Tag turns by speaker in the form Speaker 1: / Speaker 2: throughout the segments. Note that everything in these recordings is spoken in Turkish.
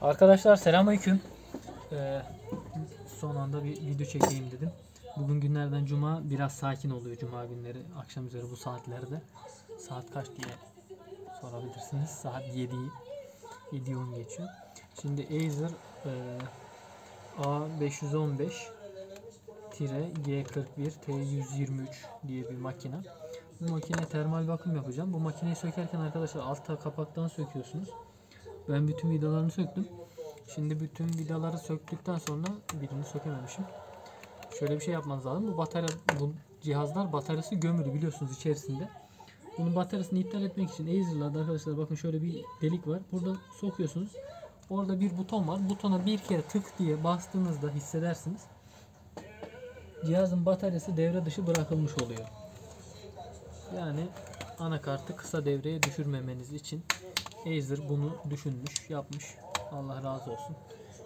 Speaker 1: Arkadaşlar selamünaleyküm. Ee, son anda bir video çekeyim dedim. Bugün günlerden cuma biraz sakin oluyor cuma günleri akşam üzeri bu saatlerde. Saat kaç diye sorabilirsiniz. Saat 7 7 10 geçiyor. Şimdi Acer e, A515 G41 T123 diye bir makine. Bu makine termal bakım yapacağım. Bu makineyi sökerken arkadaşlar altta kapaktan söküyorsunuz. Ben bütün vidalarını söktüm. Şimdi bütün vidaları söktükten sonra birini sökememişim. Şöyle bir şey yapmanız lazım. Bu batarya bu cihazlar bataryası gömülü biliyorsunuz içerisinde. Bunun bataryasını iptal etmek için Acer'larda arkadaşlar bakın şöyle bir delik var. Burada sokuyorsunuz. Orada bir buton var. Butona bir kere tık diye bastığınızda hissedersiniz. Cihazın bataryası devre dışı bırakılmış oluyor. Yani anakartı kısa devreye düşürmemeniz için Acer bunu düşünmüş, yapmış. Allah razı olsun.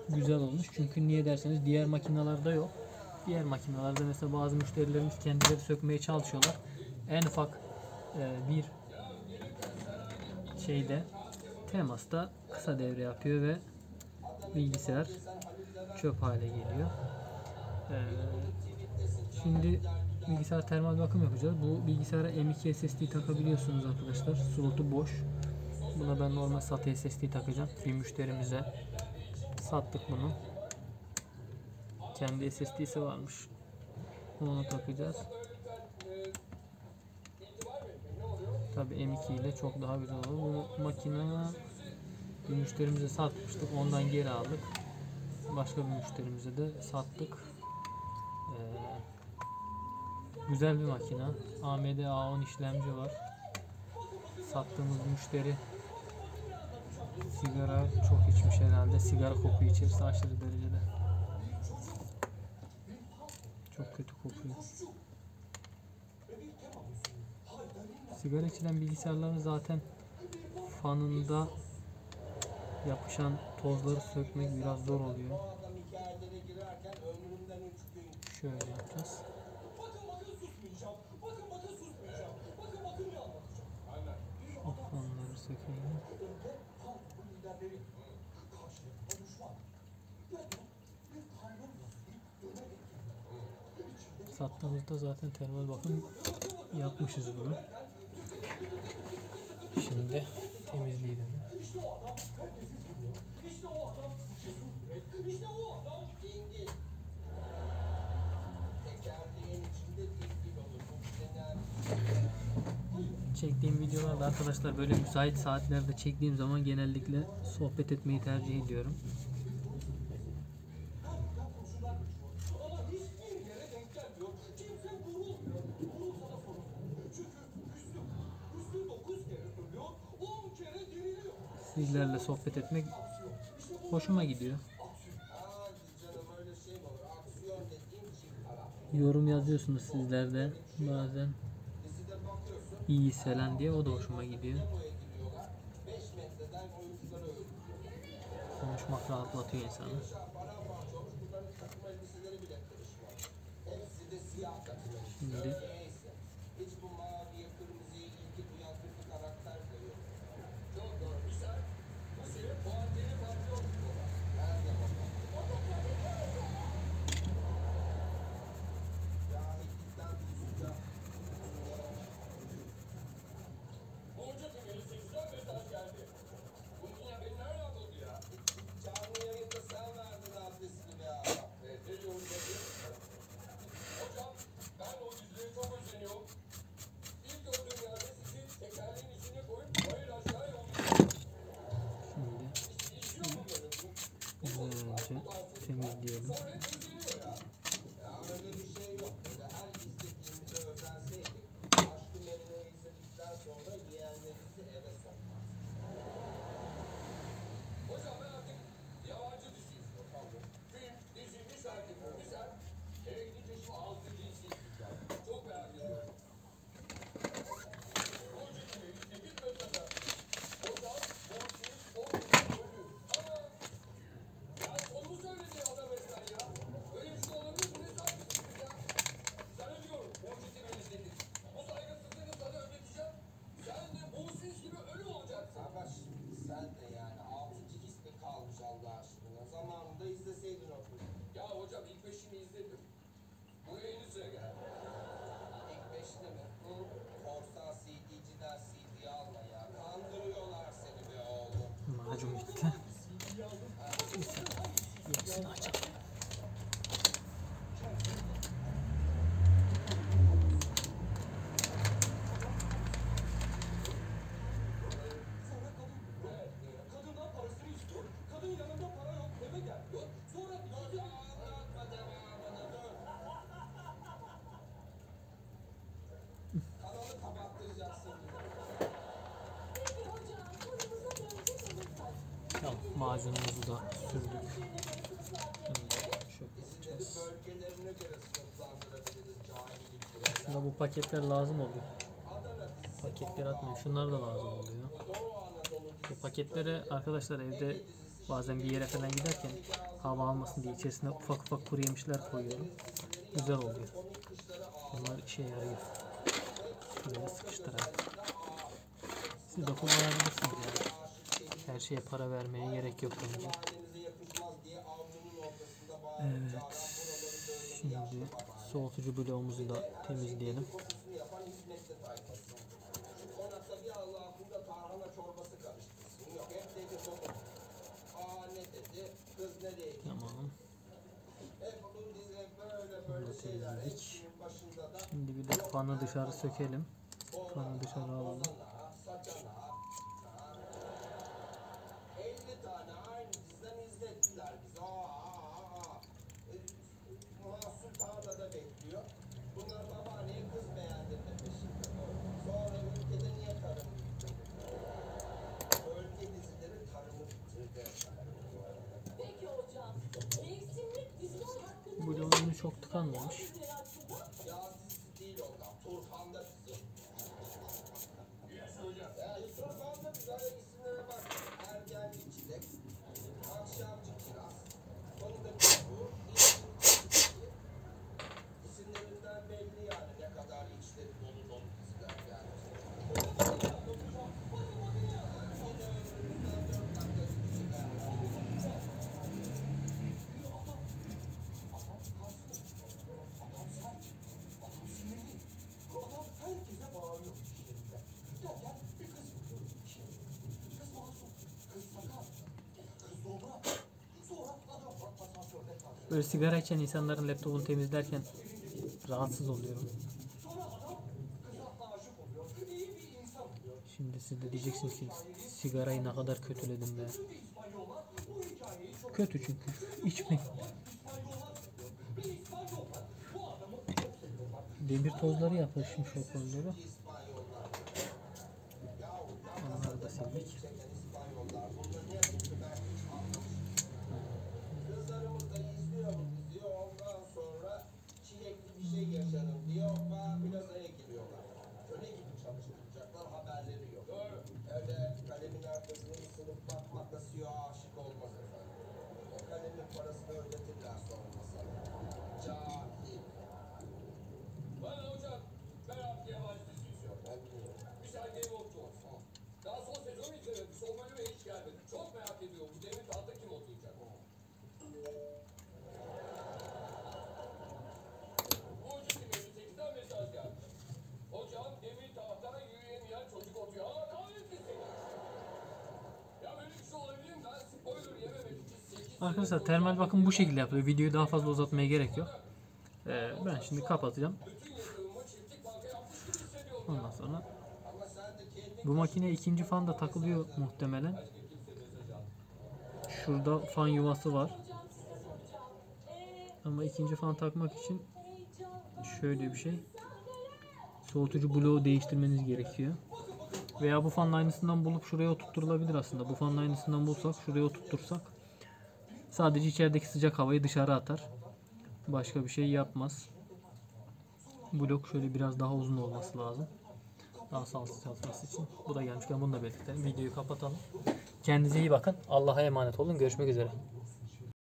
Speaker 1: Güzel olmuş. Çünkü niye derseniz diğer makinalarda yok. Diğer makinalarda mesela bazı müşterilerimiz kendileri sökmeye çalışıyorlar. En ufak e, bir şeyde temasta kısa devre yapıyor ve bilgisayar çöp hale geliyor. E, şimdi bilgisayar termal bakım yapacağız. Bu bilgisayara M2 SSD takabiliyorsunuz arkadaşlar. Slotu boş. Buna ben normal SATA SSD takacağım. Bir müşterimize sattık bunu. Kendi SSD'si varmış. Onu takacağız. Tabi M2 ile çok daha güzel olur. Bu makine bir müşterimize satmıştık. Ondan geri aldık. Başka bir müşterimize de sattık. Ee, güzel bir makine. AMD A10 işlemci var. Sattığımız müşteri sigara çok içmiş herhalde. Sigara kokuyor içerisi aşırı derecede. Çok kötü kokuyor. Sigara içilen bilgisayarların zaten fanında yapışan tozları sökmek biraz zor oluyor. Şöyle yapacağız. Şu fanları sökelim. Sattığımızda zaten termal bakım yapmışız bunu. Şimdi temizleyelim. Çektiğim videolarda arkadaşlar böyle müsait saatlerde çektiğim zaman genellikle sohbet etmeyi tercih ediyorum. Sizlerle sohbet etmek hoşuma gidiyor. Yorum yazıyorsunuz sizler de bazen iyi falan diye o da hoşuma gidiyor. Konuşmak rahatlatıyor insanı. Şimdi
Speaker 2: önce temizleyelim. Aslında bu paketler lazım oluyor. Paketleri atmayın. Şunlar da lazım oluyor. Bu paketleri arkadaşlar evde bazen bir yere falan giderken hava almasın diye içerisine ufak ufak kuru yemişler koyuyorum. Güzel oluyor. Bunlar işe yarıyor. Şöyle sıkıştırarak. Siz de kullanabilirsiniz yani. Her şeye para vermeye gerek yok bence. Soğutucu bloğumuzu da temizleyelim. Tamam. Bunu da temizledik. Şimdi bir de fanı dışarı sökelim. Fanı dışarı alalım. Çok tıkanmamış. Böyle sigara içen insanların laptopunu temizlerken rahatsız oluyorum. Şimdi siz de diyeceksiniz ki sigarayı ne kadar kötüledim be. Kötü çünkü. İçmeyin. Demir tozları yapışmış hoparlöre. Onları da sildik. Arkadaşlar termal bakım bu şekilde yapılıyor. Videoyu daha fazla uzatmaya gerek yok. Ee, ben şimdi kapatacağım. Ondan sonra bu makine ikinci fan da takılıyor muhtemelen. Şurada fan yuvası var. Ama ikinci fan takmak için şöyle bir şey. Soğutucu bloğu değiştirmeniz gerekiyor. Veya bu fanın aynısından bulup şuraya oturtturulabilir aslında. Bu fanın aynısından bulsak şuraya oturtursak sadece içerideki sıcak havayı dışarı atar. Başka bir şey yapmaz. Blok şöyle biraz daha uzun olması lazım. Daha sağlıklı çalışması için. Bu da gelmişken bunu da belirtelim. Videoyu kapatalım. Kendinize iyi bakın. Allah'a emanet olun. Görüşmek üzere.